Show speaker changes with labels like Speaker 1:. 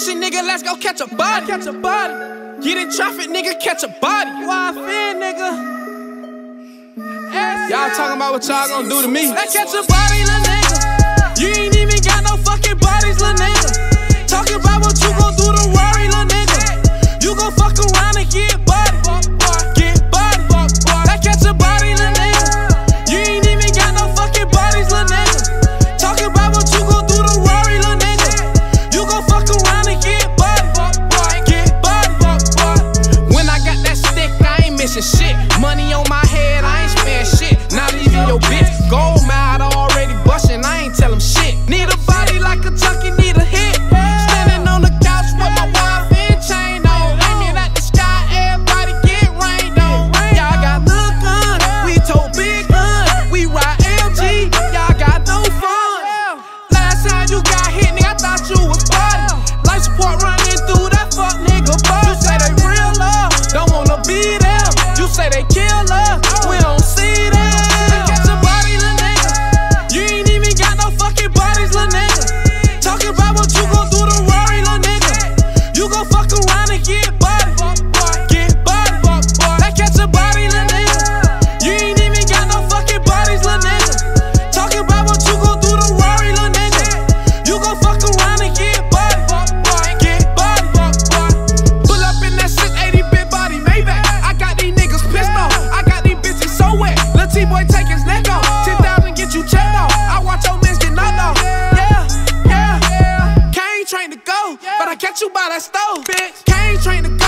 Speaker 1: pussy, nigga, let's go catch a body. Catch a body. Get in traffic, nigga, catch a body. Why fin, nigga? Y'all talking about what y'all gonna do to me? Let's catch a body, little nigga. You ain't even got no fucking bodies, little nigga. Talking about what you gon' do to Rory, little nigga. You gon' fuck around and get body. And get body. Get body. Pull up in that 680 big body Maybach. I got these niggas pissed off. I got these bitches so wet. Lil T boy take his neck off. 10,000 get you checked off. I watch your mans get knocked off. Yeah, yeah. Kane trained to go, but I catch you by that stove. Bitch, Kane trained to